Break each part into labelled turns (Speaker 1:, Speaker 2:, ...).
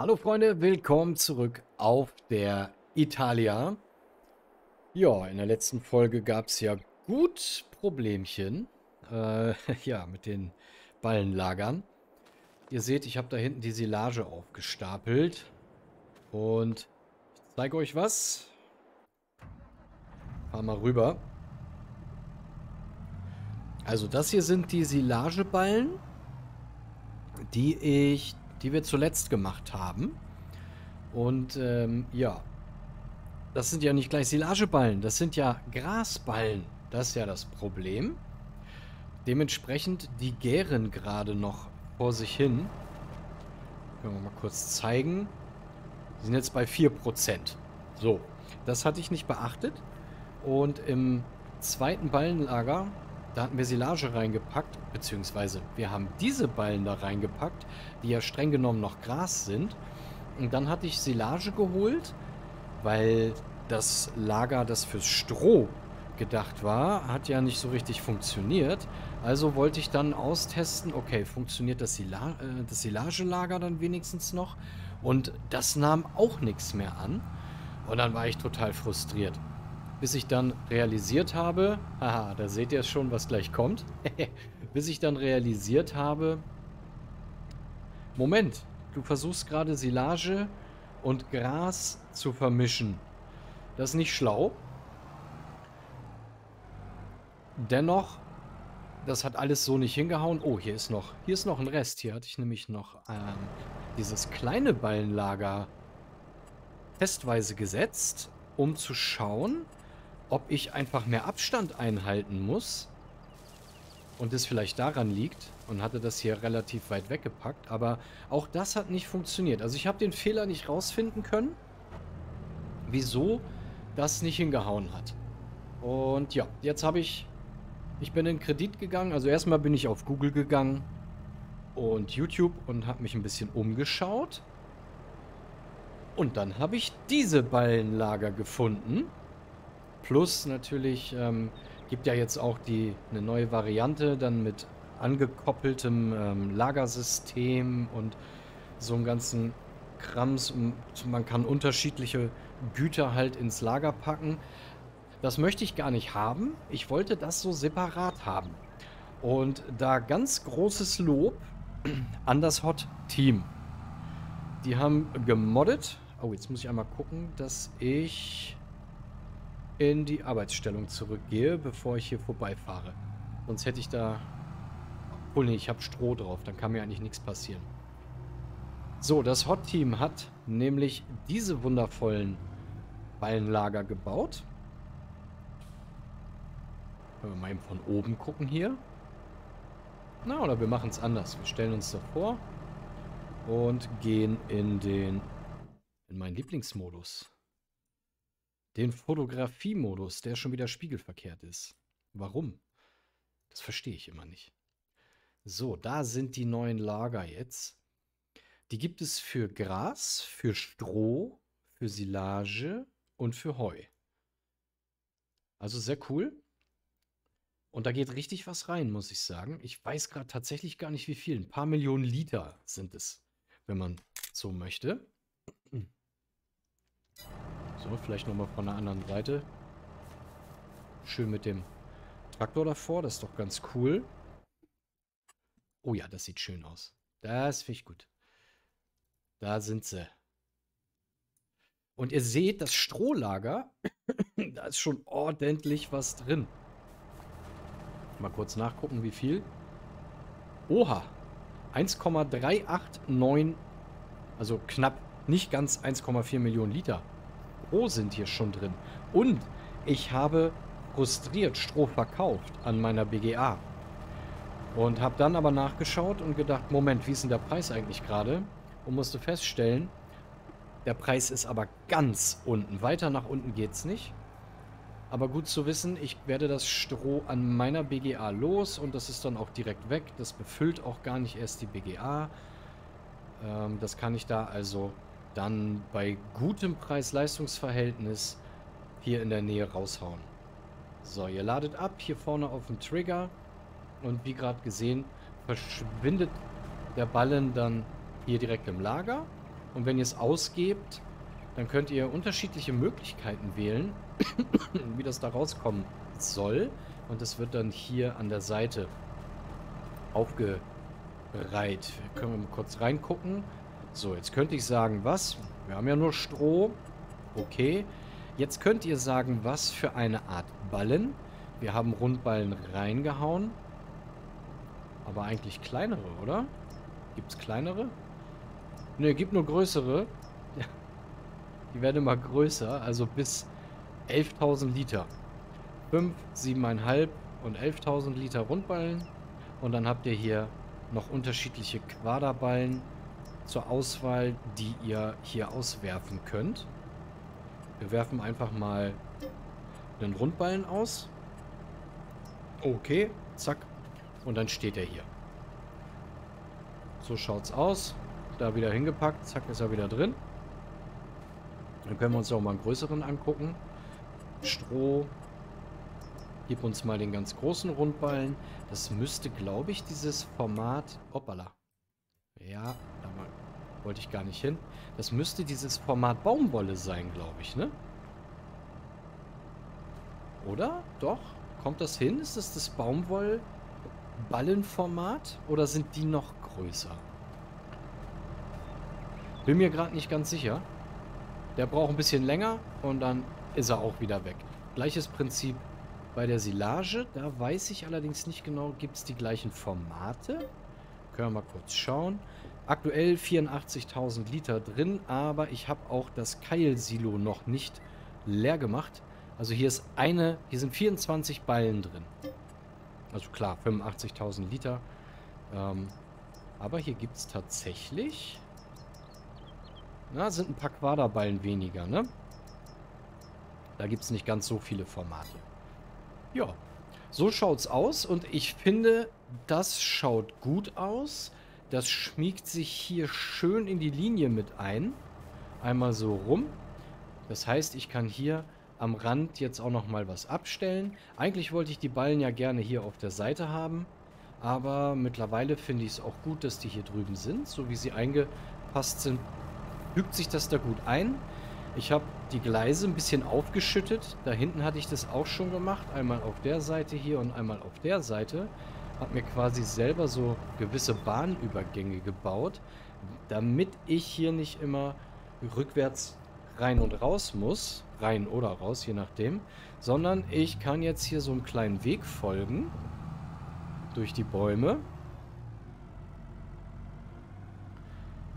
Speaker 1: Hallo Freunde, willkommen zurück auf der Italia. Ja, in der letzten Folge gab es ja gut Problemchen. Äh, ja, mit den Ballenlagern. Ihr seht, ich habe da hinten die Silage aufgestapelt. Und ich zeige euch was. Fahr mal rüber. Also das hier sind die Silageballen, die ich, die wir zuletzt gemacht haben. Und ähm, ja, das sind ja nicht gleich Silageballen, das sind ja Grasballen. Das ist ja das Problem. Dementsprechend, die gären gerade noch vor sich hin. Können wir mal kurz zeigen. Die sind jetzt bei 4%. So, das hatte ich nicht beachtet. Und im zweiten Ballenlager, da hatten wir Silage reingepackt, beziehungsweise wir haben diese Ballen da reingepackt, die ja streng genommen noch Gras sind. Und dann hatte ich Silage geholt, weil das Lager, das fürs Stroh gedacht war, hat ja nicht so richtig funktioniert. Also wollte ich dann austesten, okay, funktioniert das, Sila äh, das Silagelager dann wenigstens noch? Und das nahm auch nichts mehr an. Und dann war ich total frustriert. Bis ich dann realisiert habe, haha, da seht ihr schon, was gleich kommt. Bis ich dann realisiert habe, Moment, du versuchst gerade Silage und Gras zu vermischen. Das ist nicht schlau. Dennoch, das hat alles so nicht hingehauen. Oh, hier ist noch, hier ist noch ein Rest. Hier hatte ich nämlich noch ähm, dieses kleine Ballenlager testweise gesetzt, um zu schauen, ob ich einfach mehr Abstand einhalten muss und es vielleicht daran liegt und hatte das hier relativ weit weggepackt, aber auch das hat nicht funktioniert. Also ich habe den Fehler nicht rausfinden können, wieso das nicht hingehauen hat. Und ja, jetzt habe ich ich bin in Kredit gegangen. Also erstmal bin ich auf Google gegangen und YouTube und habe mich ein bisschen umgeschaut. Und dann habe ich diese Ballenlager gefunden. Plus natürlich ähm, gibt ja jetzt auch die eine neue Variante dann mit angekoppeltem ähm, Lagersystem und so einem ganzen Krams. Man kann unterschiedliche Güter halt ins Lager packen. Das möchte ich gar nicht haben. Ich wollte das so separat haben. Und da ganz großes Lob an das Hot Team. Die haben gemoddet. Oh, jetzt muss ich einmal gucken, dass ich in die Arbeitsstellung zurückgehe, bevor ich hier vorbeifahre. Sonst hätte ich da... Obwohl, nee, ich habe Stroh drauf. Dann kann mir eigentlich nichts passieren. So, das Hot Team hat nämlich diese wundervollen Ballenlager gebaut. Können wir mal eben von oben gucken hier. Na, oder wir machen es anders. Wir stellen uns davor und gehen in den in meinen Lieblingsmodus. Den Fotografie-Modus, der schon wieder spiegelverkehrt ist. Warum? Das verstehe ich immer nicht. So, da sind die neuen Lager jetzt. Die gibt es für Gras, für Stroh, für Silage und für Heu. Also sehr cool. Und da geht richtig was rein, muss ich sagen. Ich weiß gerade tatsächlich gar nicht, wie viel. Ein paar Millionen Liter sind es, wenn man so möchte. So, vielleicht nochmal von der anderen Seite. Schön mit dem Traktor davor, das ist doch ganz cool. Oh ja, das sieht schön aus. Das finde ich gut. Da sind sie. Und ihr seht, das Strohlager, da ist schon ordentlich was drin. Mal kurz nachgucken, wie viel. Oha. 1,389, also knapp, nicht ganz 1,4 Millionen Liter Stroh sind hier schon drin. Und ich habe frustriert Stroh verkauft an meiner BGA. Und habe dann aber nachgeschaut und gedacht, Moment, wie ist denn der Preis eigentlich gerade? Und musste feststellen, der Preis ist aber ganz unten. Weiter nach unten geht es nicht. Aber gut zu wissen, ich werde das Stroh an meiner BGA los und das ist dann auch direkt weg. Das befüllt auch gar nicht erst die BGA. Ähm, das kann ich da also dann bei gutem Preis-Leistungs-Verhältnis hier in der Nähe raushauen. So, ihr ladet ab, hier vorne auf dem Trigger. Und wie gerade gesehen, verschwindet der Ballen dann hier direkt im Lager. Und wenn ihr es ausgebt, dann könnt ihr unterschiedliche Möglichkeiten wählen, wie das da rauskommen soll. Und das wird dann hier an der Seite aufgereiht. Können wir mal kurz reingucken. So, jetzt könnte ich sagen, was? Wir haben ja nur Stroh. Okay. Jetzt könnt ihr sagen, was für eine Art Ballen. Wir haben Rundballen reingehauen. Aber eigentlich kleinere, oder? Gibt es kleinere? Ne, gibt nur größere. Die werden immer größer, also bis 11.000 Liter. 5, 7,5 und 11.000 Liter Rundballen. Und dann habt ihr hier noch unterschiedliche Quaderballen zur Auswahl, die ihr hier auswerfen könnt. Wir werfen einfach mal den Rundballen aus. Okay, zack. Und dann steht er hier. So schaut's aus. Da wieder hingepackt. Zack, ist er wieder drin. Dann können wir uns auch mal einen größeren angucken. Stroh. Gib uns mal den ganz großen Rundballen. Das müsste, glaube ich, dieses Format... Hoppala. Ja, wollte ich gar nicht hin. Das müsste dieses Format Baumwolle sein, glaube ich, ne? Oder? Doch? Kommt das hin? Ist das das Baumwoll-Ballenformat? Oder sind die noch größer? Bin mir gerade nicht ganz sicher. Der braucht ein bisschen länger und dann ist er auch wieder weg. Gleiches Prinzip bei der Silage. Da weiß ich allerdings nicht genau, gibt es die gleichen Formate? Können wir mal kurz schauen. Aktuell 84.000 Liter drin, aber ich habe auch das Keilsilo noch nicht leer gemacht. Also hier ist eine, hier sind 24 Ballen drin. Also klar, 85.000 Liter. Ähm, aber hier gibt es tatsächlich... Na, sind ein paar Quaderballen weniger, ne? Da gibt es nicht ganz so viele Formate. Ja, so schaut's aus und ich finde, das schaut gut aus. Das schmiegt sich hier schön in die Linie mit ein. Einmal so rum. Das heißt, ich kann hier am Rand jetzt auch nochmal was abstellen. Eigentlich wollte ich die Ballen ja gerne hier auf der Seite haben. Aber mittlerweile finde ich es auch gut, dass die hier drüben sind. So wie sie eingepasst sind, fügt sich das da gut ein. Ich habe die Gleise ein bisschen aufgeschüttet. Da hinten hatte ich das auch schon gemacht. Einmal auf der Seite hier und einmal auf der Seite habe mir quasi selber so gewisse Bahnübergänge gebaut, damit ich hier nicht immer rückwärts rein und raus muss, rein oder raus, je nachdem, sondern ich kann jetzt hier so einen kleinen Weg folgen durch die Bäume.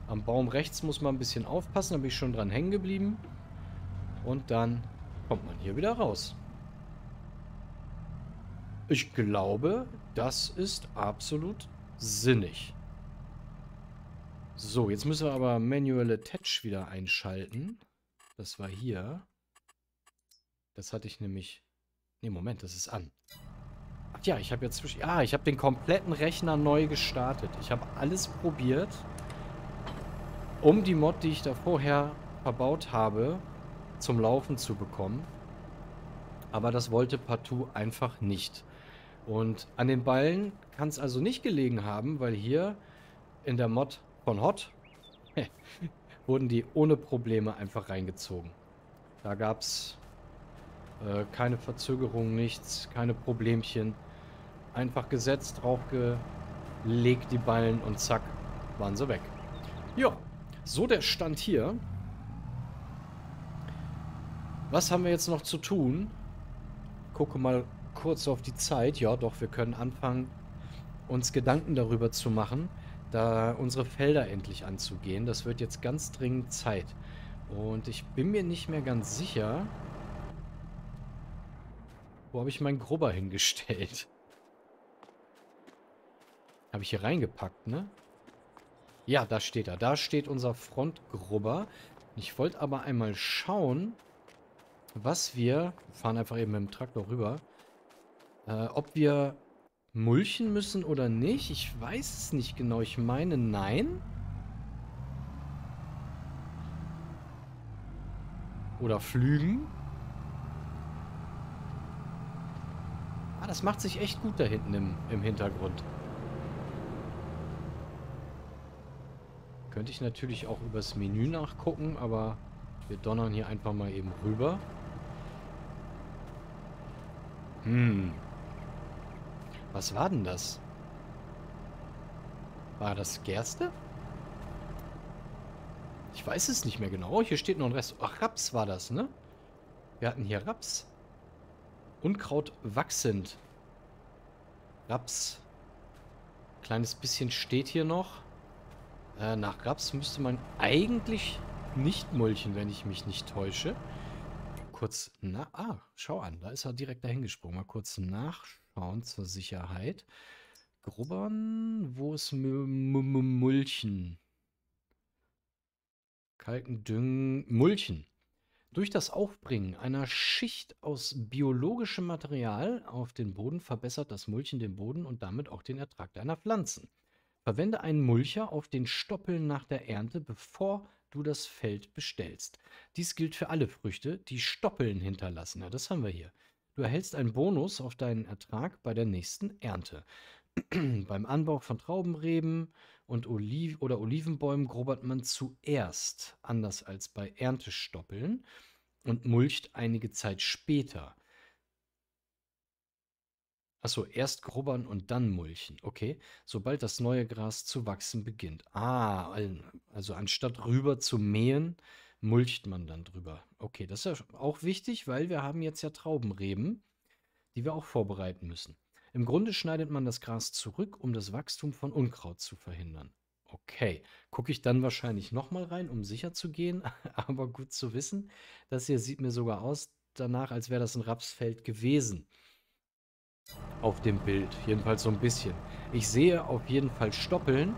Speaker 1: Am Baum rechts muss man ein bisschen aufpassen, da bin ich schon dran hängen geblieben. Und dann kommt man hier wieder raus. Ich glaube, das ist absolut sinnig. So, jetzt müssen wir aber Manual Attach wieder einschalten. Das war hier. Das hatte ich nämlich... Ne, Moment, das ist an. Ach ja, ich habe jetzt... Ja, ich habe den kompletten Rechner neu gestartet. Ich habe alles probiert, um die Mod, die ich da vorher verbaut habe, zum Laufen zu bekommen. Aber das wollte partout einfach nicht. Und an den Ballen kann es also nicht gelegen haben, weil hier in der Mod von Hot wurden die ohne Probleme einfach reingezogen. Da gab es äh, keine Verzögerung, nichts, keine Problemchen. Einfach gesetzt, draufgelegt die Ballen und zack, waren sie weg. Ja, so der Stand hier. Was haben wir jetzt noch zu tun? Gucke mal kurz auf die Zeit. Ja, doch, wir können anfangen, uns Gedanken darüber zu machen, da unsere Felder endlich anzugehen. Das wird jetzt ganz dringend Zeit. Und ich bin mir nicht mehr ganz sicher, wo habe ich meinen Grubber hingestellt? Habe ich hier reingepackt, ne? Ja, da steht er. Da steht unser Frontgrubber. Ich wollte aber einmal schauen, was wir... fahren einfach eben mit dem Traktor rüber. Äh, ob wir mulchen müssen oder nicht, ich weiß es nicht genau. Ich meine, nein. Oder flügen. Ah, das macht sich echt gut da hinten im, im Hintergrund. Könnte ich natürlich auch übers Menü nachgucken, aber wir donnern hier einfach mal eben rüber. Hm. Was war denn das? War das Gerste? Ich weiß es nicht mehr genau. Hier steht noch ein Rest. Ach, Raps war das, ne? Wir hatten hier Raps. Unkraut wachsend. Raps. Kleines bisschen steht hier noch. Äh, nach Raps müsste man eigentlich nicht mulchen, wenn ich mich nicht täusche. Kurz na... Ah, schau an. Da ist er direkt dahin gesprungen. Mal kurz nachschauen zur Sicherheit. Grubbern. Wo ist M M Mulchen? Kalken, Mulchen. Durch das Aufbringen einer Schicht aus biologischem Material auf den Boden verbessert das Mulchen den Boden und damit auch den Ertrag deiner Pflanzen. Verwende einen Mulcher auf den Stoppeln nach der Ernte, bevor du das Feld bestellst. Dies gilt für alle Früchte, die Stoppeln hinterlassen. Ja, das haben wir hier. Du erhältst einen Bonus auf deinen Ertrag bei der nächsten Ernte. Beim Anbau von Traubenreben und Oliv oder Olivenbäumen grubbert man zuerst, anders als bei Erntestoppeln, und mulcht einige Zeit später. Achso, erst grubbern und dann mulchen. Okay, sobald das neue Gras zu wachsen beginnt. Ah, also anstatt rüber zu mähen, mulcht man dann drüber. Okay, das ist ja auch wichtig, weil wir haben jetzt ja Traubenreben, die wir auch vorbereiten müssen. Im Grunde schneidet man das Gras zurück, um das Wachstum von Unkraut zu verhindern. Okay, gucke ich dann wahrscheinlich nochmal rein, um sicher zu gehen, aber gut zu wissen. Das hier sieht mir sogar aus danach, als wäre das ein Rapsfeld gewesen. Auf dem Bild, jedenfalls so ein bisschen. Ich sehe auf jeden Fall Stoppeln,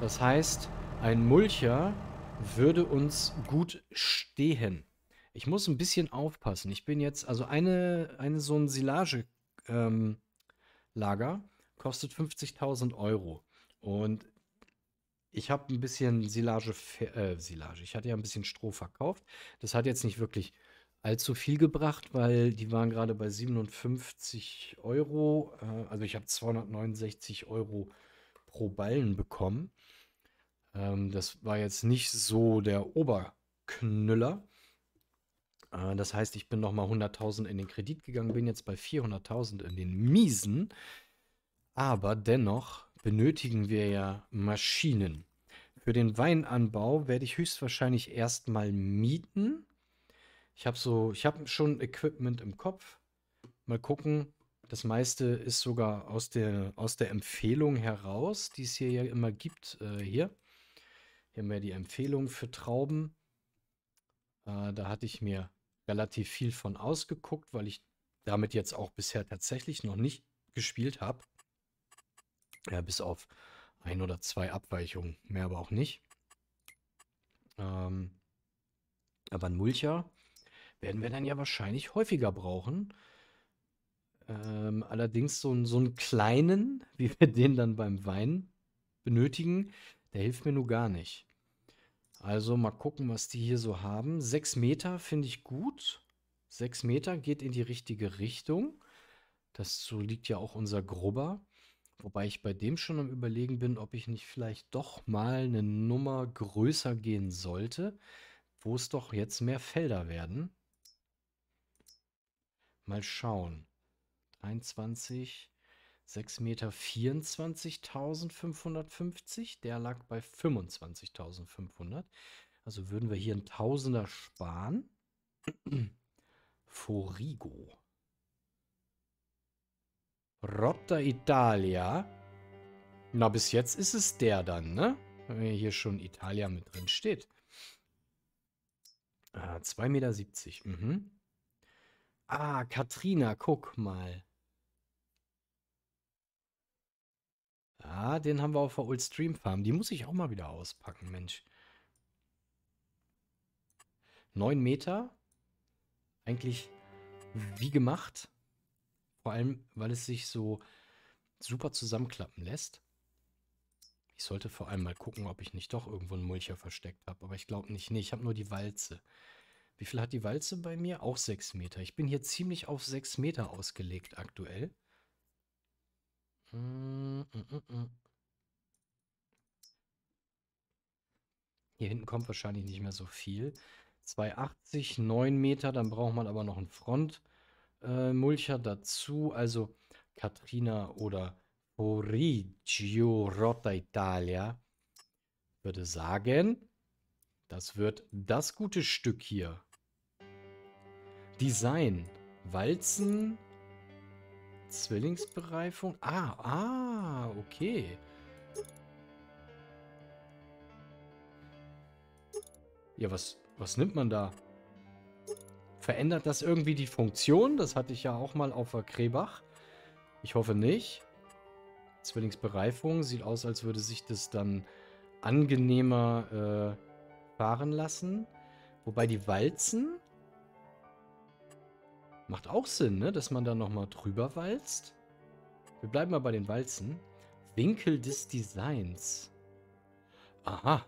Speaker 1: das heißt, ein Mulcher würde uns gut stehen. Ich muss ein bisschen aufpassen. Ich bin jetzt, also eine, eine so ein Silage, ähm, kostet 50.000 Euro. Und ich habe ein bisschen Silage, äh, Silage, ich hatte ja ein bisschen Stroh verkauft. Das hat jetzt nicht wirklich allzu viel gebracht, weil die waren gerade bei 57 Euro. Äh, also ich habe 269 Euro pro Ballen bekommen. Ähm, das war jetzt nicht so der Oberknüller. Äh, das heißt, ich bin nochmal 100.000 in den Kredit gegangen, bin jetzt bei 400.000 in den Miesen. Aber dennoch benötigen wir ja Maschinen. Für den Weinanbau werde ich höchstwahrscheinlich erstmal mieten. Ich habe so, ich habe schon Equipment im Kopf. Mal gucken. Das meiste ist sogar aus der, aus der Empfehlung heraus, die es hier ja immer gibt. Äh, hier. Hier haben wir die Empfehlung für Trauben. Äh, da hatte ich mir relativ viel von ausgeguckt, weil ich damit jetzt auch bisher tatsächlich noch nicht gespielt habe. Ja, bis auf ein oder zwei Abweichungen, mehr aber auch nicht. Ähm, aber ein Mulcher werden wir dann ja wahrscheinlich häufiger brauchen. Ähm, allerdings so, so einen kleinen, wie wir den dann beim Wein benötigen, der hilft mir nur gar nicht. Also mal gucken, was die hier so haben. 6 Meter finde ich gut. 6 Meter geht in die richtige Richtung. Das so liegt ja auch unser Grubber. Wobei ich bei dem schon am überlegen bin, ob ich nicht vielleicht doch mal eine Nummer größer gehen sollte, wo es doch jetzt mehr Felder werden. Mal schauen. 23, 6 Meter 24.550. Der lag bei 25.500. Also würden wir hier ein Tausender sparen. Forigo. Rotta Italia. Na, bis jetzt ist es der dann, ne? Wenn hier schon Italia mit drin steht. Ah, 2,70 Meter. Mhm. Ah, Katrina, guck mal. Ah, den haben wir auf der Old Stream Farm. Die muss ich auch mal wieder auspacken, Mensch. 9 Meter. Eigentlich wie gemacht. Vor allem, weil es sich so super zusammenklappen lässt. Ich sollte vor allem mal gucken, ob ich nicht doch irgendwo einen Mulcher versteckt habe. Aber ich glaube nicht. Nee, ich habe nur die Walze. Wie viel hat die Walze bei mir? Auch 6 Meter. Ich bin hier ziemlich auf 6 Meter ausgelegt aktuell. Mm, mm, mm, Hier hinten kommt wahrscheinlich nicht mehr so viel. 280, 9 Meter, dann braucht man aber noch einen Frontmulcher äh, dazu. Also Katrina oder Origio Rotta Italia würde sagen, das wird das gute Stück hier. Design. Walzen. Zwillingsbereifung. Ah, ah, okay. Ja, was, was nimmt man da? Verändert das irgendwie die Funktion? Das hatte ich ja auch mal auf der Krebach. Ich hoffe nicht. Zwillingsbereifung. Sieht aus, als würde sich das dann angenehmer äh, fahren lassen. Wobei die Walzen... Macht auch Sinn, ne? Dass man da nochmal drüber walzt. Wir bleiben mal bei den Walzen. Winkel des Designs. Aha.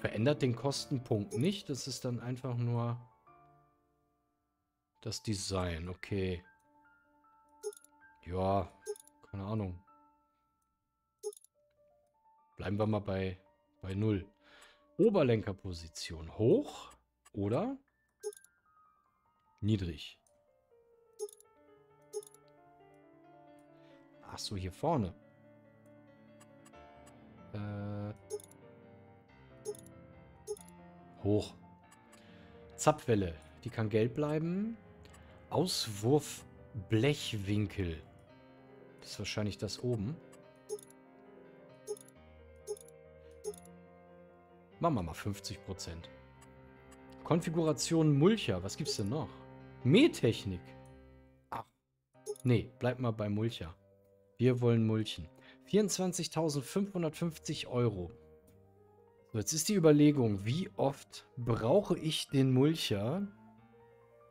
Speaker 1: Verändert den Kostenpunkt nicht. Das ist dann einfach nur das Design. Okay. Ja, keine Ahnung. Bleiben wir mal bei, bei 0. Oberlenkerposition hoch oder niedrig. Ach so, hier vorne. Äh, Hoch. Zapfwelle. Die kann gelb bleiben. Auswurf Blechwinkel. Das ist wahrscheinlich das oben. Machen wir mal 50%. Konfiguration Mulcher. Was gibt's denn noch? Mähtechnik. Ach. Nee, bleib mal bei Mulcher. Wir wollen mulchen. 24.550 Euro. So, jetzt ist die Überlegung, wie oft brauche ich den Mulcher?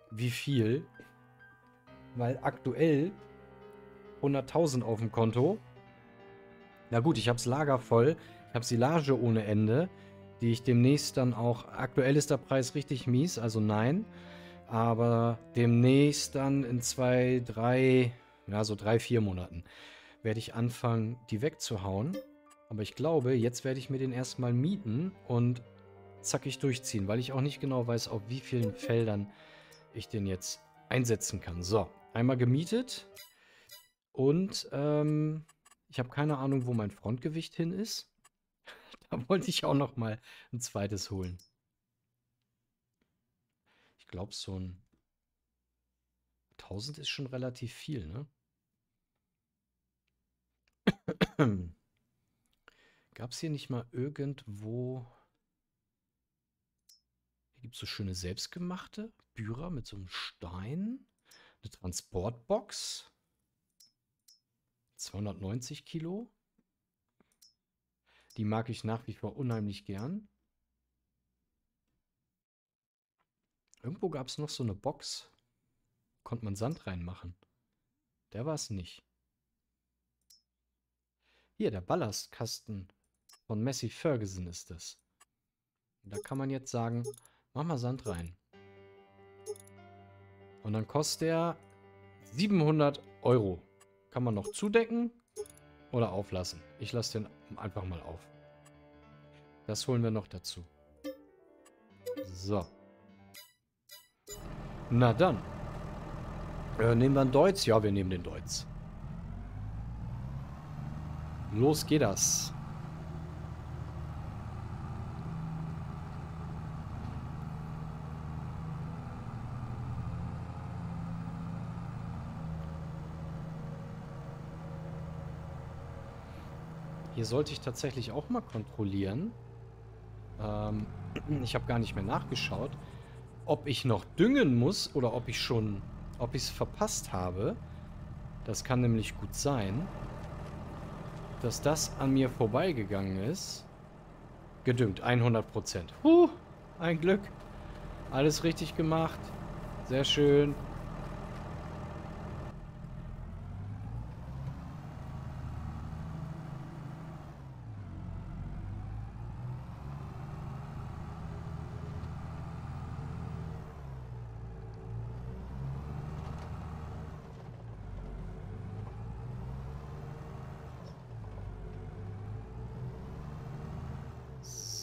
Speaker 1: Wie viel? Weil aktuell 100.000 auf dem Konto. Na gut, ich habe das Lager voll. Ich habe Silage ohne Ende, die ich demnächst dann auch... Aktuell ist der Preis richtig mies, also nein. Aber demnächst dann in zwei, drei, ja so drei, vier Monaten werde ich anfangen, die wegzuhauen. Aber ich glaube, jetzt werde ich mir den erstmal mieten und zackig durchziehen, weil ich auch nicht genau weiß, auf wie vielen Feldern ich den jetzt einsetzen kann. So, einmal gemietet und ähm, ich habe keine Ahnung, wo mein Frontgewicht hin ist. da wollte ich auch noch mal ein zweites holen. Ich glaube, so ein 1000 ist schon relativ viel, ne? Gab es hier nicht mal irgendwo... Hier gibt es so schöne selbstgemachte Bührer mit so einem Stein. Eine Transportbox. 290 Kilo. Die mag ich nach wie vor unheimlich gern. Irgendwo gab es noch so eine Box. Konnte man Sand reinmachen. Der war es nicht. Hier, der Ballastkasten von Messi Ferguson ist das. Da kann man jetzt sagen, mach mal Sand rein. Und dann kostet er 700 Euro. Kann man noch zudecken oder auflassen. Ich lasse den einfach mal auf. Das holen wir noch dazu. So. Na dann. Äh, nehmen wir einen Deutz? Ja, wir nehmen den Deutz. Los geht das. Hier sollte ich tatsächlich auch mal kontrollieren. Ähm, ich habe gar nicht mehr nachgeschaut, ob ich noch düngen muss oder ob ich schon, ob ich es verpasst habe. Das kann nämlich gut sein, dass das an mir vorbeigegangen ist. Gedüngt, 100%. Huh, ein Glück. Alles richtig gemacht. Sehr schön.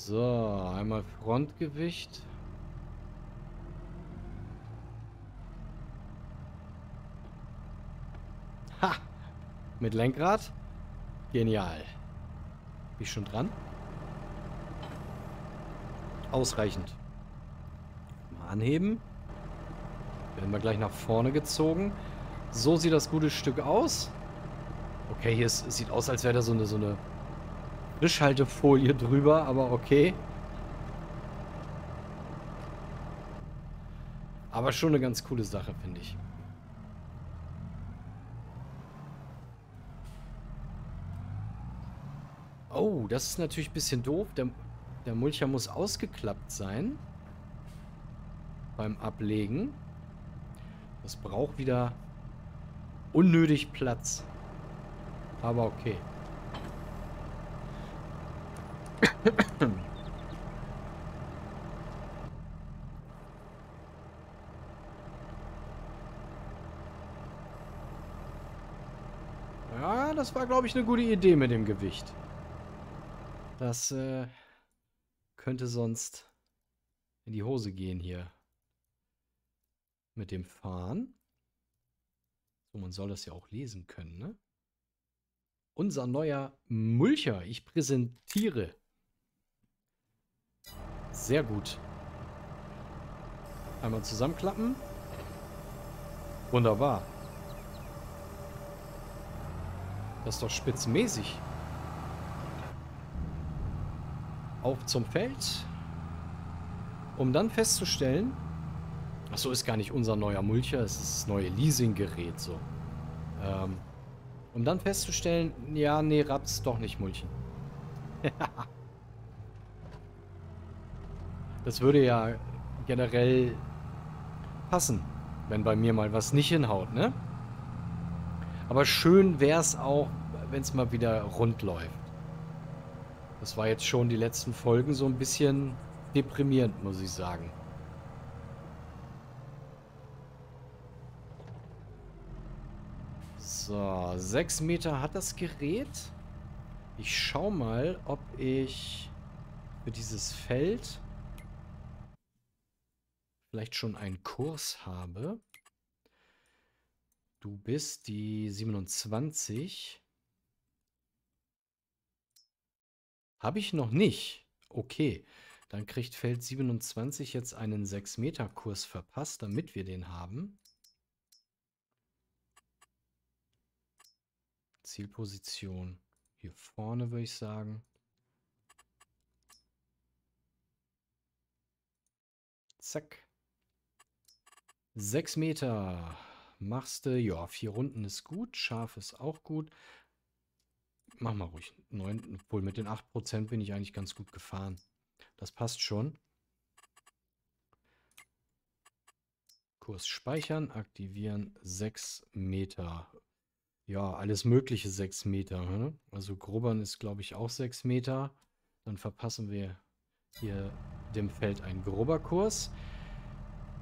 Speaker 1: So, einmal Frontgewicht. Ha! Mit Lenkrad? Genial. Bin ich schon dran? Ausreichend. Mal anheben. Werden wir gleich nach vorne gezogen. So sieht das gute Stück aus. Okay, hier ist, sieht aus, als wäre da so eine, so eine Frischhaltefolie drüber, aber okay. Aber schon eine ganz coole Sache, finde ich. Oh, das ist natürlich ein bisschen doof. Der, der Mulcher muss ausgeklappt sein. Beim Ablegen. Das braucht wieder unnötig Platz. Aber okay. Ja, das war, glaube ich, eine gute Idee mit dem Gewicht. Das äh, könnte sonst in die Hose gehen hier. Mit dem Fahren. So, man soll das ja auch lesen können, ne? Unser neuer Mulcher. Ich präsentiere. Sehr gut. Einmal zusammenklappen. Wunderbar. Das ist doch spitzmäßig. Auf zum Feld. Um dann festzustellen... Achso, ist gar nicht unser neuer Mulcher. Es ist das neue Leasinggerät so. Ähm, um dann festzustellen, ja, nee, Raps doch nicht Mulchen. das würde ja generell passen, wenn bei mir mal was nicht hinhaut, ne? Aber schön wäre es auch, wenn es mal wieder rund läuft. Das war jetzt schon die letzten Folgen so ein bisschen deprimierend, muss ich sagen. So, 6 Meter hat das Gerät. Ich schau mal, ob ich für dieses Feld vielleicht schon einen Kurs habe. Du bist die 27. Habe ich noch nicht. Okay. Dann kriegt Feld 27 jetzt einen 6-Meter-Kurs verpasst, damit wir den haben. Zielposition hier vorne, würde ich sagen. Zack. 6 Meter. Machst du, ja, vier Runden ist gut. Scharf ist auch gut. Mach mal ruhig. 9, obwohl mit den 8% bin ich eigentlich ganz gut gefahren. Das passt schon. Kurs speichern, aktivieren, 6 Meter. Ja, alles mögliche 6 Meter. Hm? Also Grubbern ist, glaube ich, auch 6 Meter. Dann verpassen wir hier dem Feld einen Grubberkurs.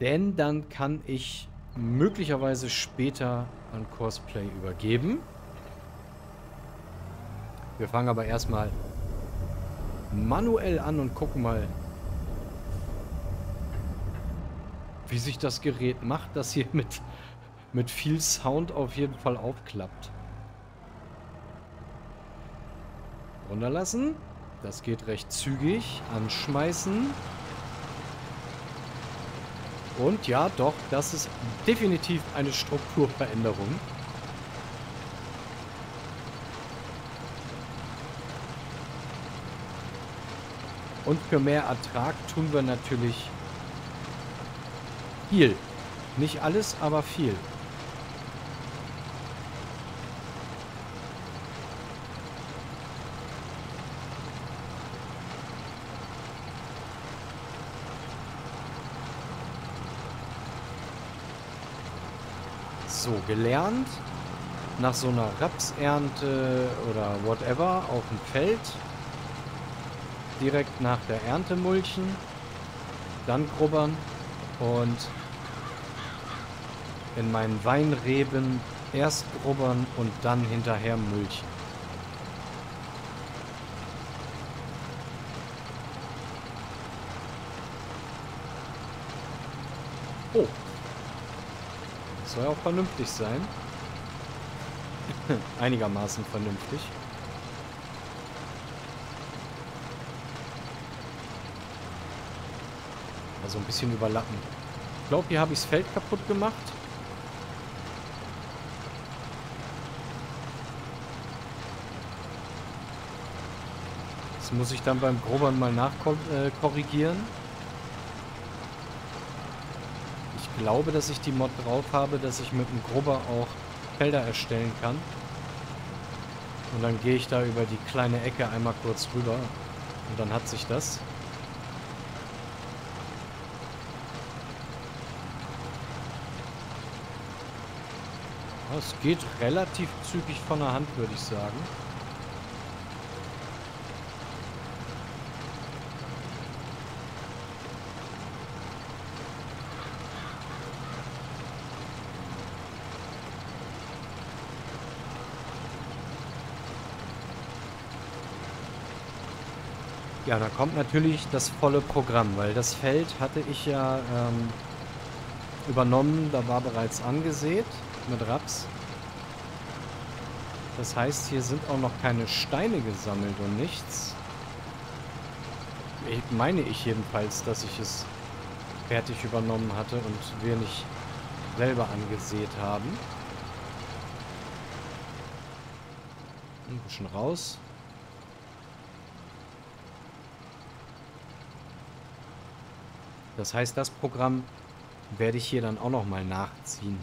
Speaker 1: Denn dann kann ich möglicherweise später an Cosplay übergeben. Wir fangen aber erstmal manuell an und gucken mal, wie sich das Gerät macht, das hier mit, mit viel Sound auf jeden Fall aufklappt. Runterlassen. Das geht recht zügig. Anschmeißen. Und ja, doch, das ist definitiv eine Strukturveränderung. Und für mehr Ertrag tun wir natürlich viel. Nicht alles, aber viel. So, gelernt. Nach so einer Rapsernte oder whatever auf dem Feld. Direkt nach der Ernte mulchen. Dann grubbern. Und in meinen Weinreben erst grubbern und dann hinterher mulchen. Soll ja auch vernünftig sein. Einigermaßen vernünftig. Also ein bisschen überlappen. Ich glaube, hier habe ich das Feld kaputt gemacht. Das muss ich dann beim Grobern mal nachkorrigieren. Ich glaube, dass ich die Mod drauf habe, dass ich mit dem Grober auch Felder erstellen kann. Und dann gehe ich da über die kleine Ecke einmal kurz rüber. Und dann hat sich das. Es geht relativ zügig von der Hand, würde ich sagen. Ja, da kommt natürlich das volle Programm, weil das Feld hatte ich ja ähm, übernommen, da war bereits angesät mit Raps. Das heißt, hier sind auch noch keine Steine gesammelt und nichts. Ich meine ich jedenfalls, dass ich es fertig übernommen hatte und wir nicht selber angesät haben. Ein bisschen raus. Das heißt, das Programm werde ich hier dann auch nochmal nachziehen.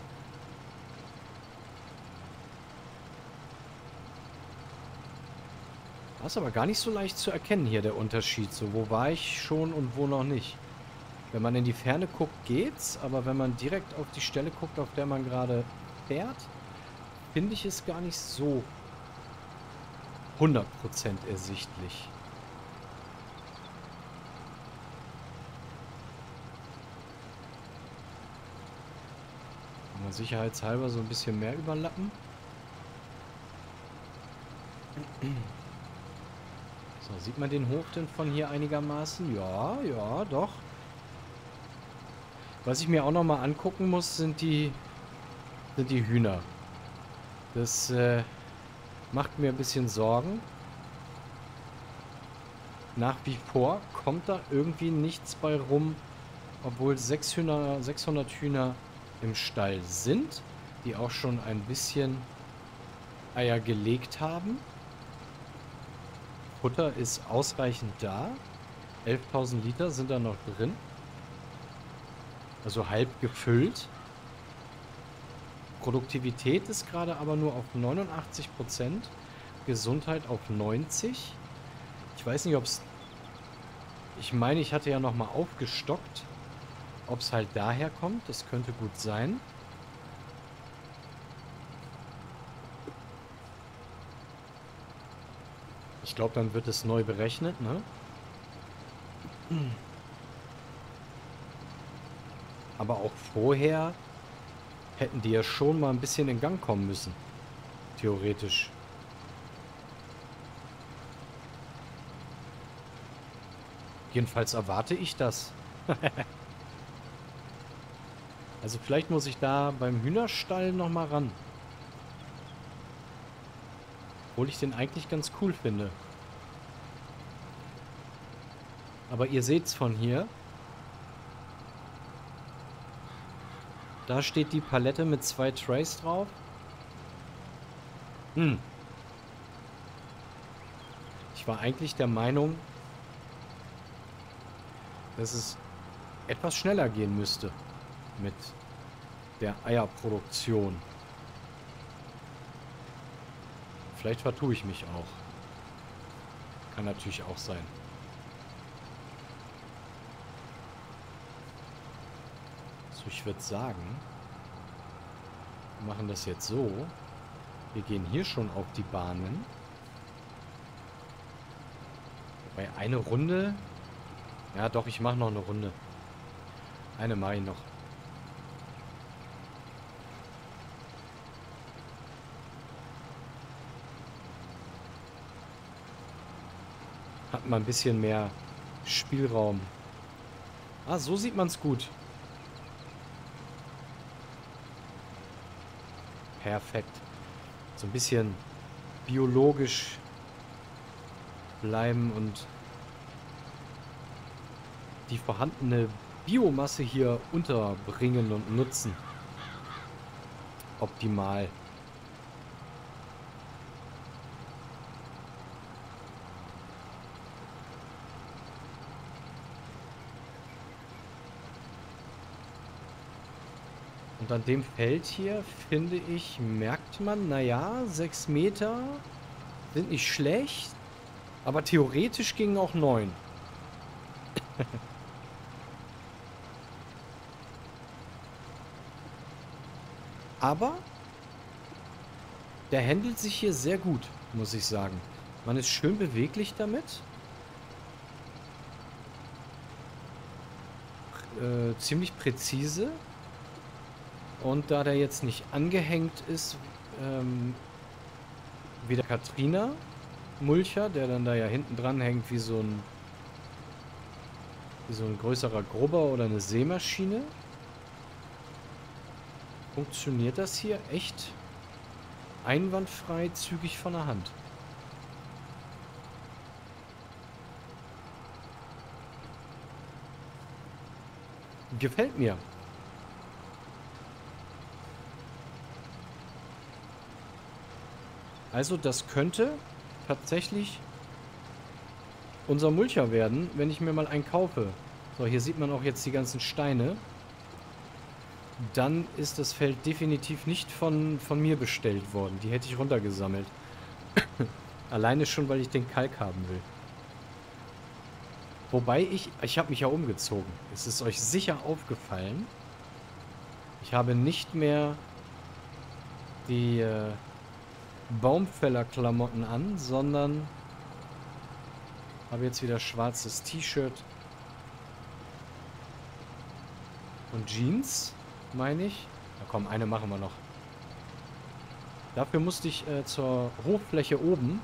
Speaker 1: Das ist aber gar nicht so leicht zu erkennen hier, der Unterschied. So, wo war ich schon und wo noch nicht. Wenn man in die Ferne guckt, geht's. Aber wenn man direkt auf die Stelle guckt, auf der man gerade fährt, finde ich es gar nicht so 100% ersichtlich. Mal sicherheitshalber so ein bisschen mehr überlappen. So, sieht man den Hof denn von hier einigermaßen? Ja, ja, doch. Was ich mir auch noch mal angucken muss, sind die, sind die Hühner. Das äh, macht mir ein bisschen Sorgen. Nach wie vor kommt da irgendwie nichts bei rum, obwohl 600, 600 Hühner im Stall sind, die auch schon ein bisschen Eier gelegt haben. Futter ist ausreichend da. 11.000 Liter sind da noch drin. Also halb gefüllt. Produktivität ist gerade aber nur auf 89%. Gesundheit auf 90%. Ich weiß nicht, ob es... Ich meine, ich hatte ja nochmal aufgestockt. Ob es halt daher kommt, das könnte gut sein. Ich glaube, dann wird es neu berechnet, ne? Aber auch vorher hätten die ja schon mal ein bisschen in Gang kommen müssen. Theoretisch. Jedenfalls erwarte ich das. Also vielleicht muss ich da beim Hühnerstall nochmal ran. Obwohl ich den eigentlich ganz cool finde. Aber ihr seht's von hier. Da steht die Palette mit zwei Trays drauf. Hm. Ich war eigentlich der Meinung, dass es etwas schneller gehen müsste mit der Eierproduktion. Vielleicht vertue ich mich auch. Kann natürlich auch sein. So, ich würde sagen, wir machen das jetzt so. Wir gehen hier schon auf die Bahnen. Bei eine Runde... Ja, doch, ich mache noch eine Runde. Eine mache ich noch. hat man ein bisschen mehr Spielraum. Ah, so sieht man es gut. Perfekt. So ein bisschen biologisch bleiben und die vorhandene Biomasse hier unterbringen und nutzen. Optimal. Und an dem Feld hier, finde ich, merkt man, naja, 6 Meter sind nicht schlecht, aber theoretisch gingen auch 9. aber der handelt sich hier sehr gut, muss ich sagen. Man ist schön beweglich damit. Äh, ziemlich präzise. Und da der jetzt nicht angehängt ist, ähm, wie der Katrina Mulcher, der dann da ja hinten dran hängt wie so ein wie so ein größerer Grubber oder eine Seemaschine, funktioniert das hier echt einwandfrei zügig von der Hand. Gefällt mir. Also das könnte tatsächlich unser Mulcher werden, wenn ich mir mal einen kaufe. So, hier sieht man auch jetzt die ganzen Steine. Dann ist das Feld definitiv nicht von, von mir bestellt worden. Die hätte ich runtergesammelt. Alleine schon, weil ich den Kalk haben will. Wobei ich... Ich habe mich ja umgezogen. Es ist euch sicher aufgefallen. Ich habe nicht mehr die... Äh, Baumfällerklamotten an, sondern habe jetzt wieder schwarzes T-Shirt und Jeans, meine ich. Na komm, eine machen wir noch. Dafür musste ich äh, zur Hochfläche oben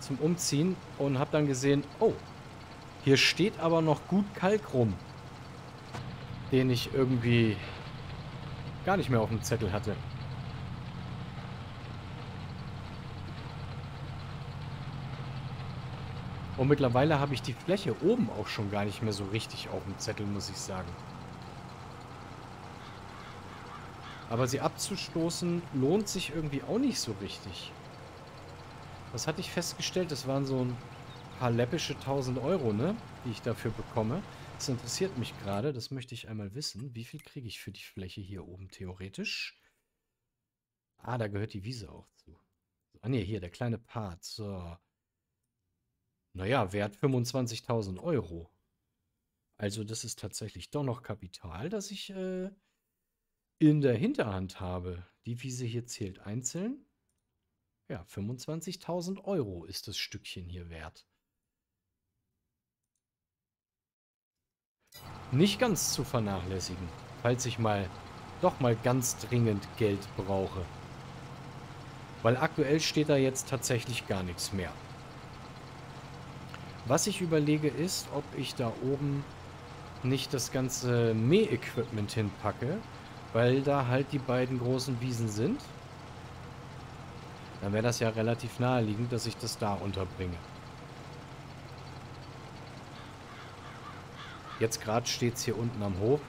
Speaker 1: zum Umziehen und habe dann gesehen, oh, hier steht aber noch gut Kalk rum, den ich irgendwie gar nicht mehr auf dem Zettel hatte. Und mittlerweile habe ich die Fläche oben auch schon gar nicht mehr so richtig auf dem Zettel, muss ich sagen. Aber sie abzustoßen lohnt sich irgendwie auch nicht so richtig. Was hatte ich festgestellt? Das waren so ein paar läppische 1000 Euro, ne? Die ich dafür bekomme. Das interessiert mich gerade. Das möchte ich einmal wissen. Wie viel kriege ich für die Fläche hier oben theoretisch? Ah, da gehört die Wiese auch zu. Ah ne, hier, der kleine Part. So. Naja, Wert 25.000 Euro. Also das ist tatsächlich doch noch Kapital, das ich äh, in der Hinterhand habe. Die Wiese hier zählt einzeln. Ja, 25.000 Euro ist das Stückchen hier wert. Nicht ganz zu vernachlässigen, falls ich mal doch mal ganz dringend Geld brauche. Weil aktuell steht da jetzt tatsächlich gar nichts mehr. Was ich überlege ist, ob ich da oben nicht das ganze Mäh-Equipment hinpacke, weil da halt die beiden großen Wiesen sind. Dann wäre das ja relativ naheliegend, dass ich das da unterbringe. Jetzt gerade steht es hier unten am Hof.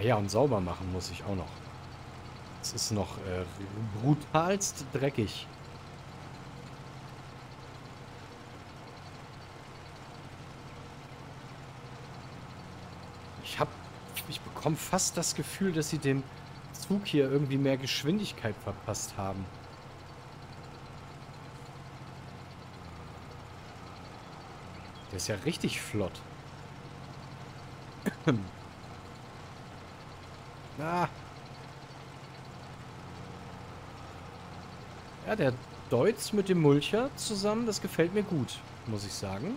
Speaker 1: Ah ja, und sauber machen muss ich auch noch. Es ist noch äh, brutalst dreckig. Ich hab, ich bekomme fast das Gefühl, dass sie dem Zug hier irgendwie mehr Geschwindigkeit verpasst haben. Der ist ja richtig flott. Ah. Ja, der Deutz mit dem Mulcher zusammen, das gefällt mir gut, muss ich sagen.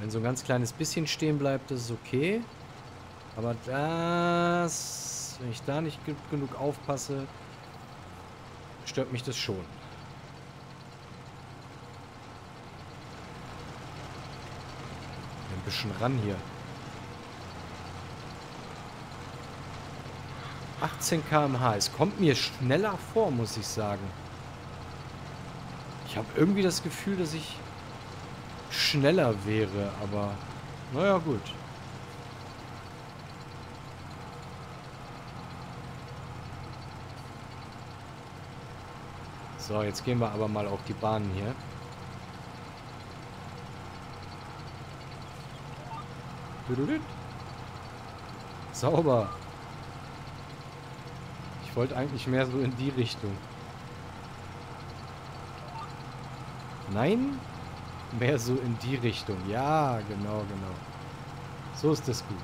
Speaker 1: Wenn so ein ganz kleines bisschen stehen bleibt, das ist okay. Aber das Wenn ich da nicht genug aufpasse, stört mich das schon. Bisschen ran hier. 18 km/h. Es kommt mir schneller vor, muss ich sagen. Ich habe irgendwie das Gefühl, dass ich schneller wäre, aber naja, gut. So, jetzt gehen wir aber mal auf die Bahnen hier. Sauber. Ich wollte eigentlich mehr so in die Richtung. Nein? Mehr so in die Richtung. Ja, genau, genau. So ist das gut.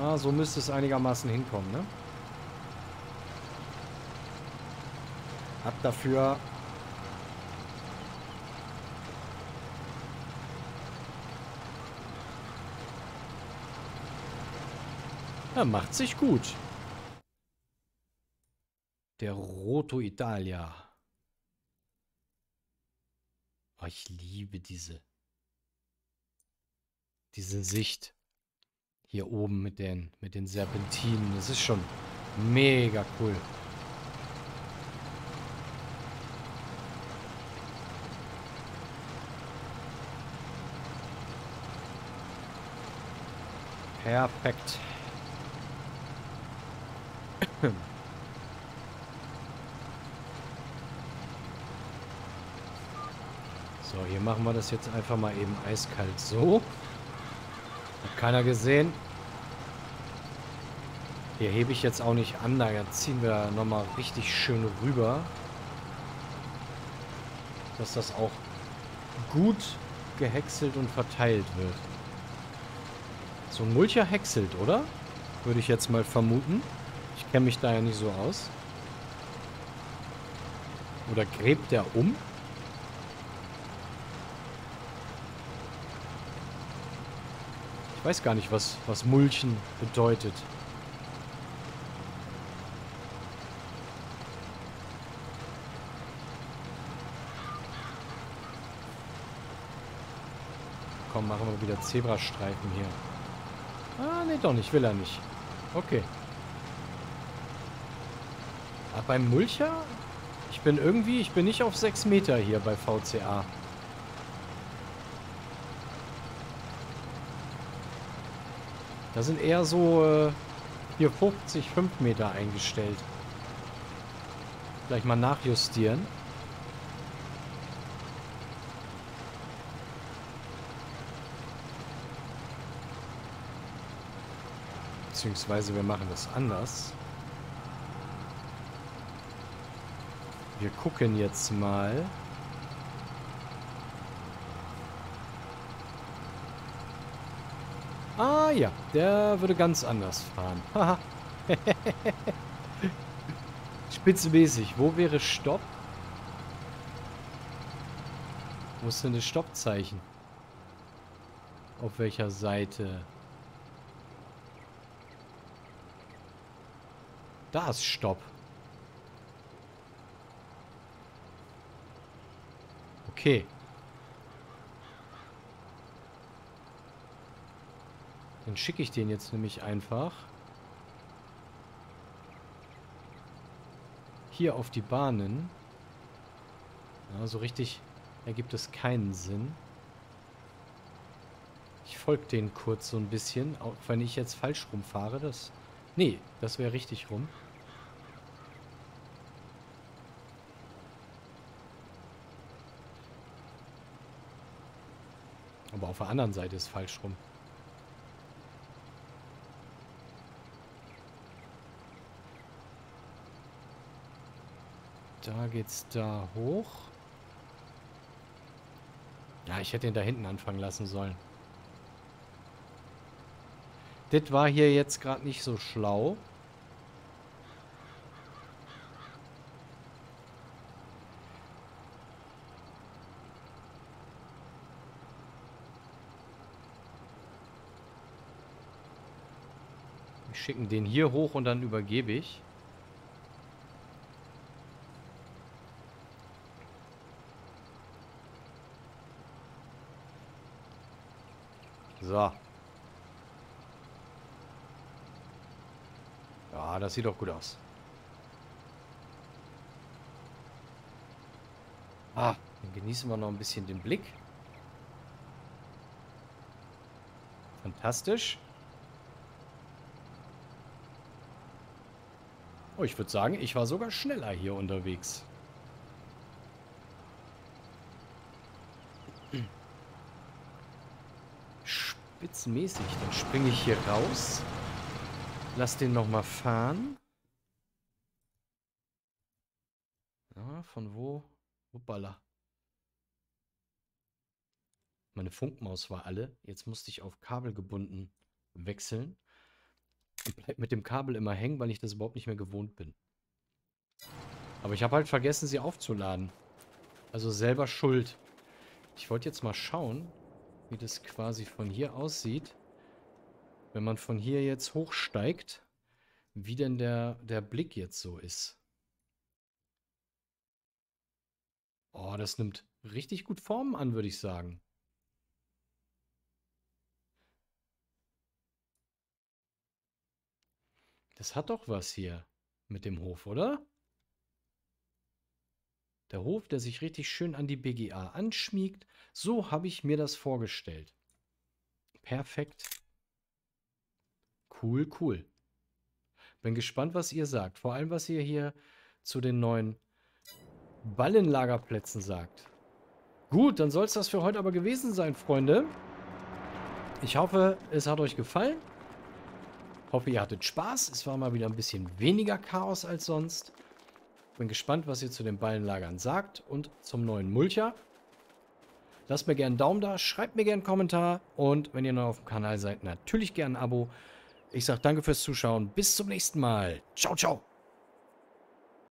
Speaker 1: Ah, so müsste es einigermaßen hinkommen, ne? Ab dafür. Er macht sich gut. Der Roto Italia. Oh, ich liebe diese. Diese Sicht. Hier oben mit den, mit den Serpentinen. Das ist schon mega cool. Perfekt. So, hier machen wir das jetzt einfach mal eben eiskalt so. Hat keiner gesehen. Hier hebe ich jetzt auch nicht an, da ziehen wir nochmal richtig schön rüber. Dass das auch gut gehäckselt und verteilt wird. So ein Mulcher häckselt, oder? Würde ich jetzt mal vermuten. Ich kenne mich da ja nicht so aus. Oder gräbt der um? Ich weiß gar nicht, was, was Mulchen bedeutet. Komm, machen wir wieder Zebrastreifen hier. Ah, nee, doch nicht. Will er nicht. Okay. Beim Mulcher? Ich bin irgendwie, ich bin nicht auf 6 Meter hier bei VCA. Da sind eher so äh, hier 50, 5 Meter eingestellt. Gleich mal nachjustieren. Beziehungsweise wir machen das anders. Wir gucken jetzt mal. Ah ja, der würde ganz anders fahren. Haha. Spitzenmäßig. Wo wäre Stopp? Wo ist denn das Stoppzeichen? Auf welcher Seite? Da ist Stopp. Okay. Dann schicke ich den jetzt nämlich einfach hier auf die Bahnen. Ja, so richtig ergibt es keinen Sinn. Ich folge den kurz so ein bisschen, auch wenn ich jetzt falsch rumfahre. Das, nee, das wäre richtig rum. Aber auf der anderen Seite ist falsch rum. Da geht's da hoch. Ja, ich hätte ihn da hinten anfangen lassen sollen. Das war hier jetzt gerade nicht so schlau. Schicken den hier hoch und dann übergebe ich. So. Ja, das sieht doch gut aus. Ah, dann genießen wir noch ein bisschen den Blick. Fantastisch. Oh, ich würde sagen, ich war sogar schneller hier unterwegs. Spitzmäßig. Dann springe ich hier raus. Lass den nochmal fahren. Ja, von wo? Hoppala. Meine Funkmaus war alle. Jetzt musste ich auf Kabel gebunden wechseln. Und bleib mit dem Kabel immer hängen, weil ich das überhaupt nicht mehr gewohnt bin. Aber ich habe halt vergessen, sie aufzuladen. Also selber schuld. Ich wollte jetzt mal schauen, wie das quasi von hier aussieht. Wenn man von hier jetzt hochsteigt, wie denn der, der Blick jetzt so ist. Oh, das nimmt richtig gut Formen an, würde ich sagen. Das hat doch was hier mit dem Hof, oder? Der Hof, der sich richtig schön an die BGA anschmiegt. So habe ich mir das vorgestellt. Perfekt. Cool, cool. Bin gespannt, was ihr sagt. Vor allem, was ihr hier zu den neuen Ballenlagerplätzen sagt. Gut, dann soll es das für heute aber gewesen sein, Freunde. Ich hoffe, es hat euch gefallen. Hoffe, ihr hattet Spaß. Es war mal wieder ein bisschen weniger Chaos als sonst. Bin gespannt, was ihr zu den Ballenlagern sagt und zum neuen Mulcher. Lasst mir gerne einen Daumen da, schreibt mir gerne einen Kommentar und wenn ihr neu auf dem Kanal seid, natürlich gerne ein Abo. Ich sage danke fürs Zuschauen. Bis zum nächsten Mal. Ciao, ciao.